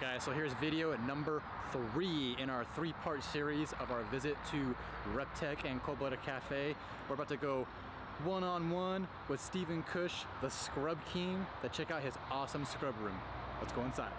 right, guys, so here's video at number three in our three-part series of our visit to RepTek and Cold Blooded Cafe. We're about to go one-on-one with Stephen Cush, the Scrub King, to check out his awesome scrub room. Let's go inside.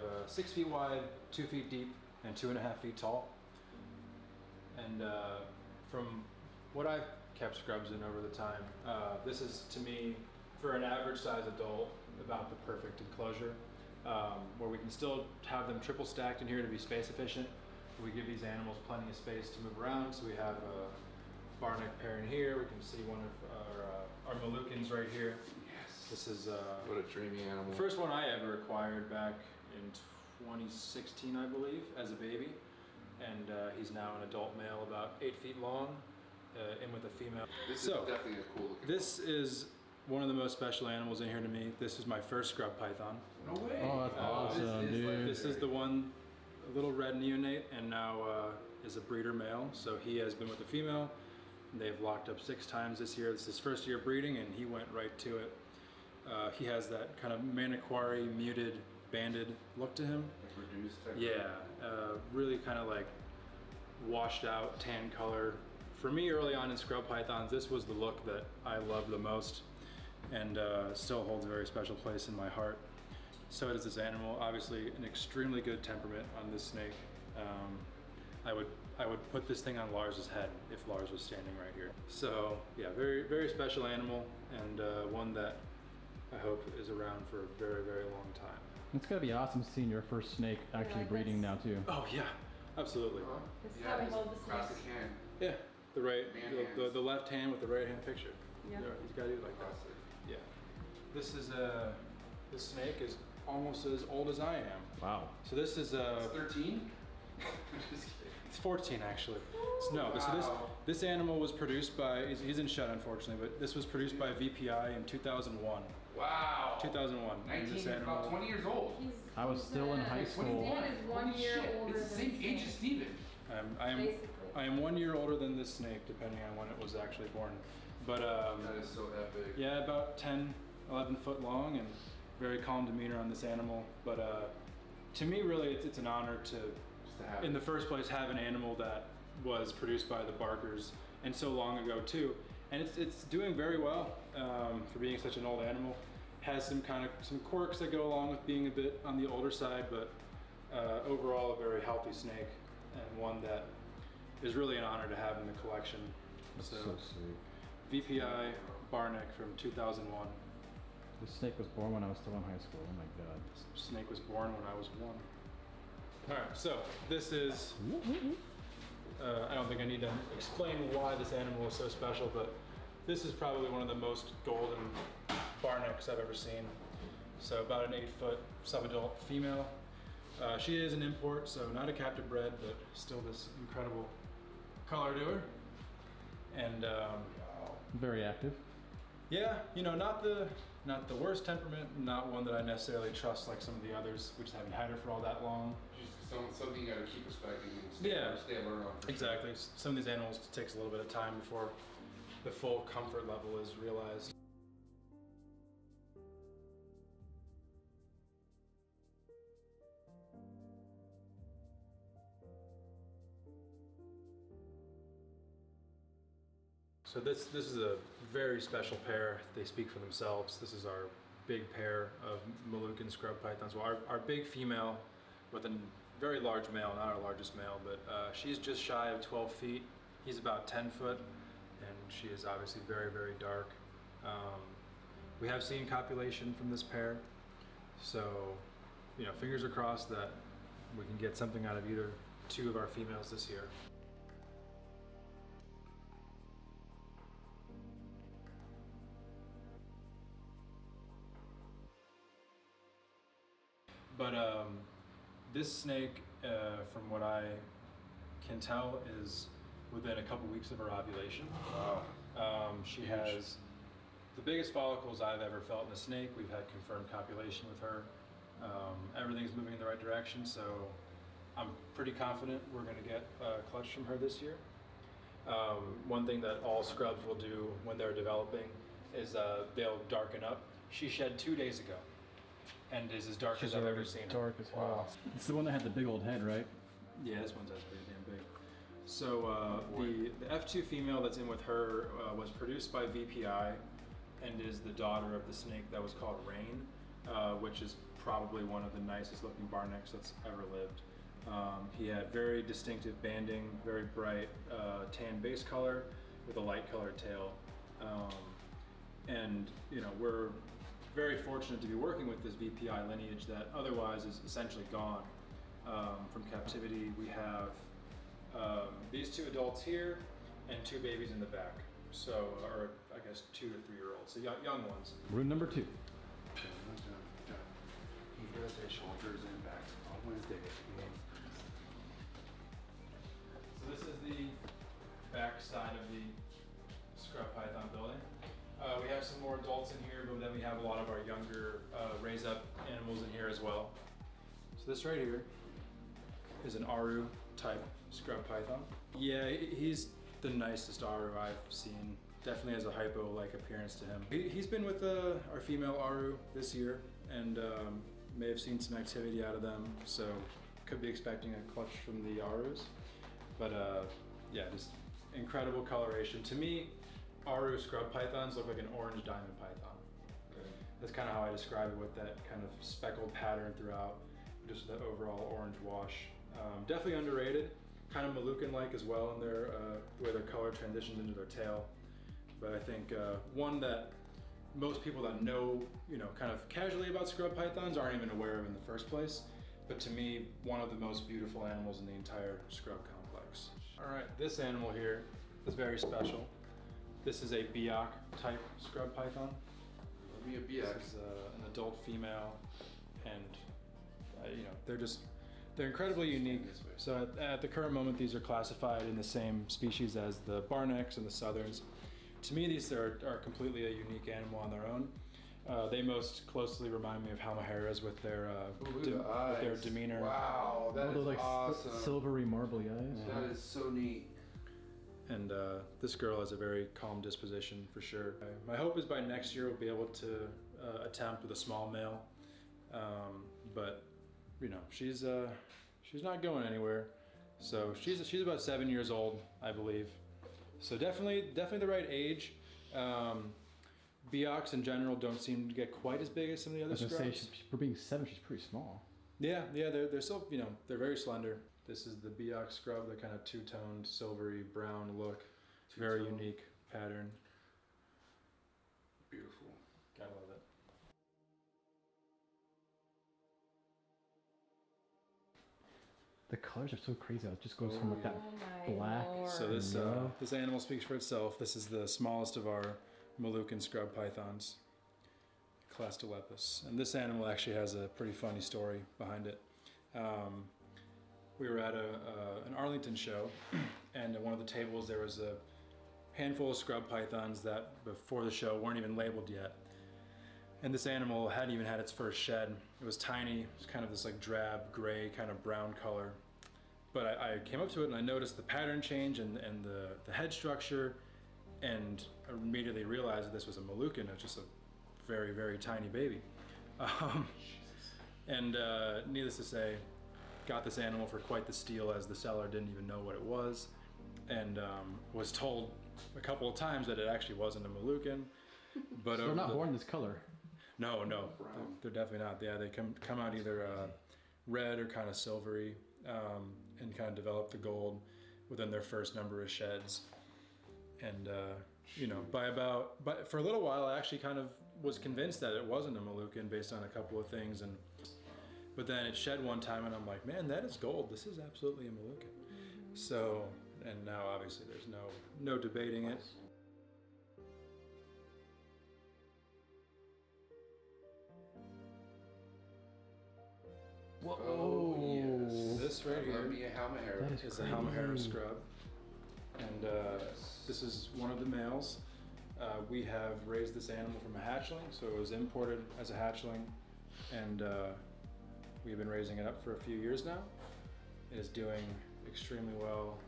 Have uh, six feet wide, two feet deep, and two and a half feet tall. And uh, from what I've kept scrubs in over the time, uh, this is to me, for an average size adult, about the perfect enclosure. Um, where we can still have them triple stacked in here to be space efficient. We give these animals plenty of space to move around. So we have a barneck pair in here. We can see one of our, uh, our Moluccans right here. Yes. This is uh, What a dreamy animal. First one I ever acquired back in 2016, I believe, as a baby. And uh, he's now an adult male, about eight feet long, uh, in with a female. this so, is definitely a cool looking. this is one of the most special animals in here to me. This is my first scrub python. No way. Oh, that's Uh, awesome, this is dude. legendary. This is the one, a little red neonate, and now uh, is a breeder male. So he has been with a female. They've locked up six times this year. This is his first year breeding, and he went right to it. Uh, he has that kind of Manokwari, muted, banded look to him. Like reduced type. Yeah, uh, really kind of like washed out tan color. For me, early on in scrub pythons, this was the look that I loved the most, and uh, still holds a very special place in my heart. So does this animal. Obviously, an extremely good temperament on this snake. Um, I would I would put this thing on Lars's head if Lars was standing right here. So yeah, very very special animal and uh, one that I hope is around for a very very long time. It's gotta be awesome seeing your first snake actually like breeding this. now too. Oh yeah, absolutely. Huh? This is yeah, how we hold the classic snakes. hand. Yeah, the right, the, the, the left hand with the right hand picture. Yeah. Yeah, you gotta do it like that. Yeah. This is uh, this snake is almost as old as I am. Wow. So this is It's uh, 13? it's 14 actually. So no, so this this animal was produced by he's, he's in shed unfortunately, but this was produced by VPI in 2001. Wow. 2001. 19, This about 20 years old. He's, I was he's, still in high school. His dad is one Holy year shit, older It's the than same age as Steven. I'm, I am I am one year older than this snake, depending on when it was actually born. But um, That is so epic. Yeah, about 10, 11 foot long and very calm demeanor on this animal. But uh, to me, really, it's, it's an honor to, to have in the first place, have an animal that was produced by the Barkers and so long ago too. And it's, it's doing very well um, for being such an old animal. Has some kind of some quirks that go along with being a bit on the older side, but uh, overall a very healthy snake and one that is really an honor to have in the collection. So, sweet. VPI Barneck from 2001. This snake was born when I was still in high school. Oh my god. Snake was born when I was one. All right, so this is. Uh, I don't think I need to explain why this animal is so special, but this is probably one of the most golden barnecks I've ever seen. So about an eight foot sub-adult female. Uh, she is an import, so not a captive bred, but still this incredible color to her. And um, Very active. yeah, you know, not the not the worst temperament, not one that I necessarily trust like some of the others. We just haven't had her for all that long. Just some, something you gotta keep respecting and stay, Yeah. stay alert on. for sure. Exactly. Some of these animals takes a little bit of time before the full comfort level is realized. So this this is a very special pair. They speak for themselves. This is our big pair of Moluccan scrub pythons. Well, our, our big female with a very large male, not our largest male, but uh, she's just shy of 12 feet. He's about 10 foot, and she is obviously very, very dark. Um, we have seen copulation from this pair, so you know, fingers are crossed that we can get something out of either two of our females this year. But um, this snake, uh, from what I can tell, is within a couple weeks of her ovulation. Wow. Um, she has the biggest follicles I've ever felt in a snake. We've had confirmed copulation with her. Um, everything's moving in the right direction, so I'm pretty confident we're going to get a clutch from her this year. Um, one thing that all scrubs will do when they're developing is uh, they'll darken up. She shed two days ago and is as dark as I've ever seen her. dark as hell. It's the one that had the big old head, right? Yeah, this one's as pretty damn big. So uh, the the F2 female that's in with her uh, was produced by VPI, and is the daughter of the snake that was called Rain, uh, which is probably one of the nicest looking barnecks that's ever lived. Um, he had very distinctive banding, very bright uh, tan base color with a light colored tail, um, and you know we're very fortunate to be working with this VPI lineage that otherwise is essentially gone um, from captivity. We have um, these two adults here and two babies in the back. So, or I guess two to three year olds, so young, young ones. Room number two. He does his shoulders and backs on Wednesday. So this is the back side of the scrub python building. Uh, we have some more adults in here, but then we have a lot of our younger uh, raise up animals in here as well. So this right here is an Aru type scrub python. Yeah, he's the nicest Aru I've seen. Definitely has a hypo-like appearance to him. He, he's been with uh, our female Aru this year and um, may have seen some activity out of them. So could be expecting a clutch from the Arus. But uh, yeah, just incredible coloration. To me, Aru scrub pythons look like an orange diamond python. That's kind of how I describe it with that kind of speckled pattern throughout, just the overall orange wash. Um, definitely underrated, kind of Moluccan-like as well in their uh, their color transitions into their tail. But I think uh, one that most people that know, you know, kind of casually about scrub pythons aren't even aware of in the first place. But to me, one of the most beautiful animals in the entire scrub complex. All right, this animal here is very special. This is a Biak type scrub python. Let me a This is uh, an adult female, and uh, you know they're just they're incredibly unique. So at, at the current moment, these are classified in the same species as the barnecks and the southerns. To me, these are, are completely a unique animal on their own. Uh, they most closely remind me of Halmaheras with their uh, Ooh, de- the with their demeanor. Wow, that All is those like awesome. silvery marbly eyes. That is so neat. And uh, this girl has a very calm disposition for sure. My hope is by next year we'll be able to uh, attempt with a small male, um, but you know she's uh, she's not going anywhere. So she's she's about seven years old, I believe. So definitely definitely the right age. Um, Biaks in general don't seem to get quite as big as some of the I other was gonna say, scrubs. for being seven, she's pretty small. Yeah, yeah, they're, they're still, you know, they're very slender. This is the Biak scrub, the kind of two-toned, silvery brown look. It's very Two-tone. unique pattern. Beautiful. Gotta love it. The colors are so crazy. It just goes from like that. Oh black. lord. So this uh, Yeah. this animal speaks for itself. This is the smallest of our Moluccan scrub pythons, Clastolepis. And this animal actually has a pretty funny story behind it. Um, we were at a, uh, an Arlington show, and at one of the tables there was a handful of scrub pythons that before the show weren't even labeled yet. And this animal hadn't even had its first shed. It was tiny. It was kind of this like drab gray kind of brown color. But I, I came up to it and I noticed the pattern change and, and the, the head structure and I immediately realized that this was a Moluccan. It was just a very, very tiny baby. Um, and uh, needless to say, got this animal for quite the steal as the seller didn't even know what it was and um, was told a couple of times that it actually wasn't a Moluccan. But So they're not the- born this color. no, no, they're, they're definitely not. Yeah, they come come out either uh, red or kind of silvery, um, and kind of develop the gold within their first number of sheds. And uh, you know, by about, but for a little while, I actually kind of was convinced that it wasn't a Moluccan based on a couple of things, and but then it shed one time, and I'm like, man, that is gold. This is absolutely a Moluccan. So, and now obviously there's no no debating it. Oh, yes. This right I here love me a Halmahera. That is is a Halmahera crazy. scrub. And uh, this is one of the males. Uh, we have raised this animal from a hatchling, so it was imported as a hatchling, and uh, we've been raising it up for a few years now. It is doing extremely well.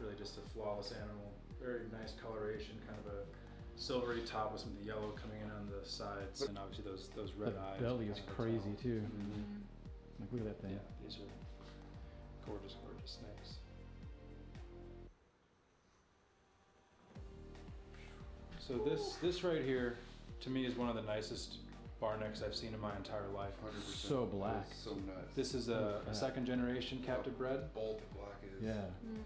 Really, just a flawless animal. Very nice coloration, kind of a silvery top with some of the yellow coming in on the sides, and obviously those those red eyes. the eyes. belly are is kind of a crazy tell. too. Mhm. Like look at that thing. Yeah, these are gorgeous, gorgeous snakes. So this this right here, to me, is one of the nicest bar necks I've seen in my entire life. 100%. So black. So nuts. This is a, a second generation captive bred, bold black is. Yeah.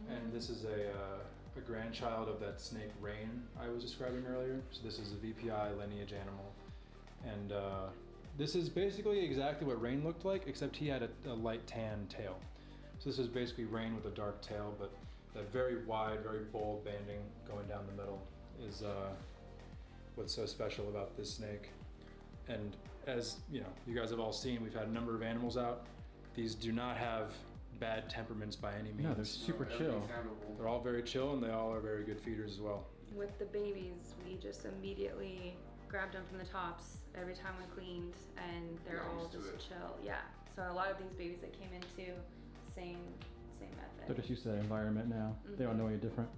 and this is a uh, a grandchild of that snake Rain I was describing earlier. So this is a VPI lineage animal, and uh, this is basically exactly what Rain looked like, except he had a, a light tan tail. So this is basically Rain with a dark tail, but that very wide, very bold banding going down the middle is uh, what's so special about this snake. And as you know, you guys have all seen, we've had a number of animals out. These do not have bad temperaments by any means. No, they're super No, chill. everything's. They're all very chill and they all are very good feeders as well. With the babies, we just immediately grabbed them from the tops every time we cleaned, and they're Got all just chill. Yeah. So a lot of these babies that came into, same same method. They're method. just used to that environment now. They don't mm-hmm. know any different.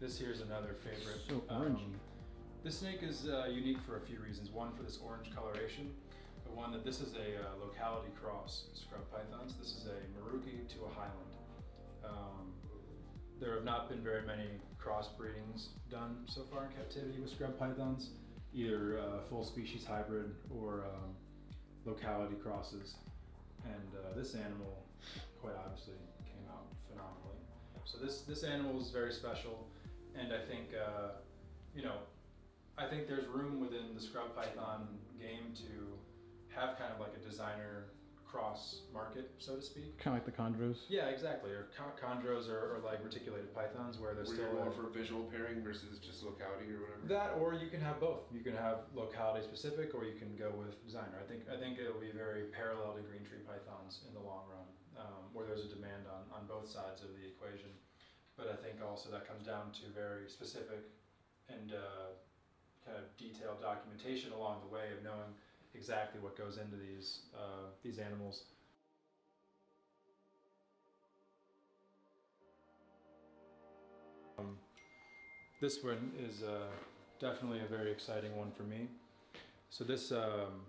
This here is another favorite. So Um. This snake is uh, unique for a few reasons. One, for this orange coloration, but one that this is a uh, locality cross scrub pythons. This is a Merauke to a Highland. Um, there have not been very many crossbreedings done so far in captivity with scrub pythons, either uh, full species hybrid or um, locality crosses. And uh, this animal, quite obviously, came out phenomenally. So this this animal is very special, and I think uh, you know I think there's room within the scrub python game to have kind of like a designer cross market, so to speak. Kind of like the chondros. Yeah, exactly. Or con- chondros or, or like reticulated pythons, where they're Where still you're a- going for visual pairing versus just locality or whatever. that, or you can have both. You can have locality specific, or you can go with designer. I think I think it'll be very parallel to green tree pythons in the long run, um, where there's a demand on on both sides of the equation. But I think also that comes down to very specific and uh, kind of detailed documentation along the way of knowing exactly what goes into these uh, these animals. Um, this one is uh, definitely a very exciting one for me. So this um,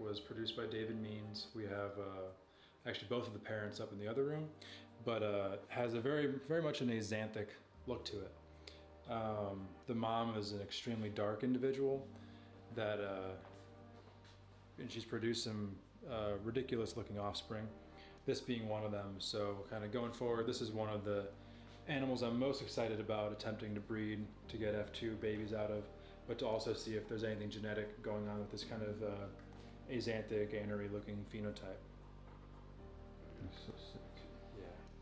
was produced by David Means. We have uh, actually both of the parents up in the other room, but uh, has a very very much an axanthic look to it. Um, the mom is an extremely dark individual that, uh, and she's produced some uh, ridiculous looking offspring. This being one of them. So kind of going forward, this is one of the animals I'm most excited about attempting to breed to get F2 babies out of, but to also see if there's anything genetic going on with this kind of uh, axanthic, anery looking phenotype.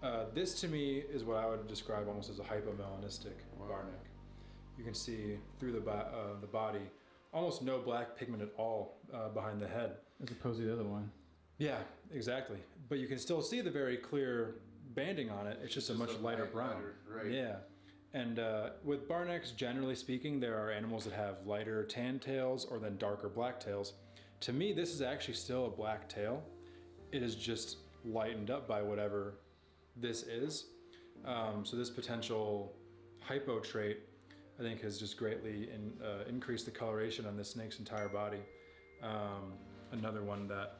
Uh, this to me is what I would describe almost as a hypomelanistic Wow. You can see through the, bo- uh, the body almost no black pigment at all uh, behind the head. As opposed to the other one. Yeah, exactly. But you can still see the very clear banding on it. It's just, a much lighter light- brown. lighter, right. Yeah. And uh, with bar necks, generally speaking, there are animals that have lighter tan tails or then darker black tails. To me, this is actually still a black tail. It is just lightened up by whatever this is. Um, so this potential hypo trait, I think, has just greatly in, uh, increased the coloration on this snake's entire body. Um, another one that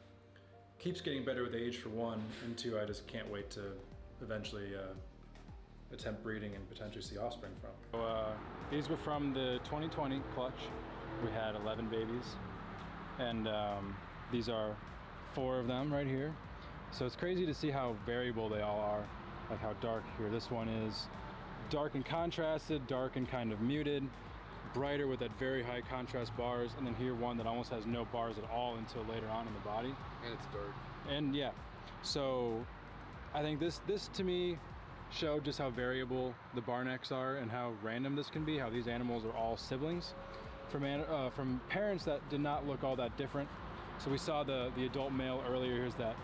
keeps getting better with age for one, and two, I just can't wait to eventually uh, attempt breeding and potentially see offspring from. So, uh, these were from the 2020 clutch. We had 11 babies, and um, these are four of them right here. So it's crazy to see how variable they all are, like how dark here. This one is dark and contrasted, dark and kind of muted, brighter with that very high contrast bars, and then here one that almost has no bars at all until later on in the body And it's dark. and yeah so i think this this to me showed just how variable the Barnecks are and how random this can be, how these animals are all siblings from, uh, from parents that did not look all that different. So we saw the, the adult male earlier, here's that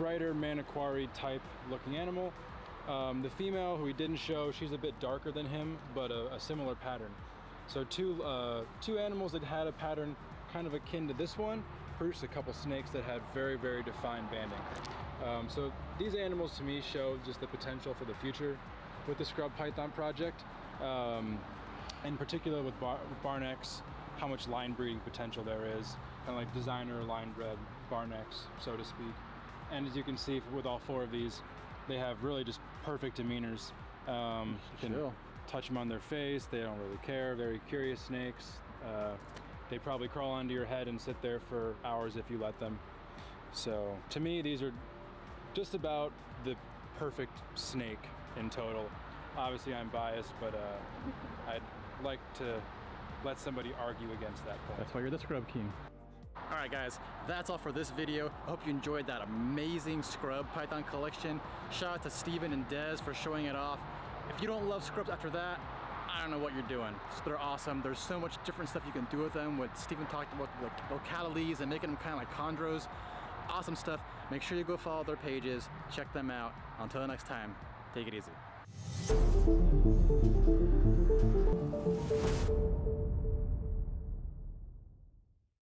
brighter Manokwari type looking animal. Um, the female, who he didn't show, she's a bit darker than him, but a, a similar pattern. So two, uh, two animals that had a pattern kind of akin to this one, produced a couple snakes that had very, very defined banding. Um, so these animals to me show just the potential for the future with the Scrub Python project. Um, in particular with, bar with Barnecks, how much line breeding potential there is, and like designer line bred Barnecks, so to speak. And as you can see with all four of these, they have really just perfect demeanors. Um, you can Chill. touch them on their face, they don't really care, very curious snakes. Uh, they probably crawl onto your head and sit there for hours if you let them. So to me, these are just about the perfect snake in total. Obviously, I'm biased, but uh, I'd like to let somebody argue against that point. That's why you're the Scrub King. All right, guys, that's all for this video. I hope you enjoyed that amazing scrub python collection. Shout out to Steven and Dez for showing it off. If you don't love scrubs after that, I don't know what you're doing. They're awesome. There's so much different stuff you can do with them. What Steven talked about, like localities and making them kind of like chondros. Awesome stuff. Make sure you go follow their pages, check them out. Until the next time, take it easy.